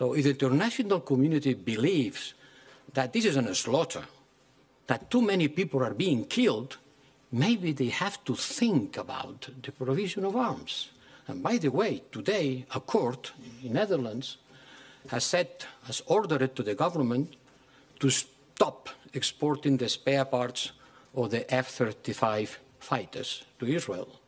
So if the international community believes that this is a slaughter, that too many people are being killed, maybe they have to think about the provision of arms. And by the way, today a court in Netherlands has said, has ordered to the government to stop exporting the spare parts of the F-35 fighters to Israel.